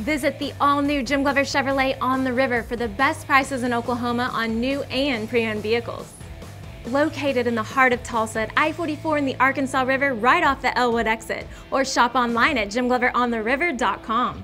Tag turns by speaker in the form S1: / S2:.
S1: Visit the all-new Jim Glover Chevrolet on the river for the best prices in Oklahoma on new and pre-owned vehicles. Located in the heart of Tulsa at I-44 in the Arkansas River right off the Elwood exit, or shop online at jimgloverontheriver.com.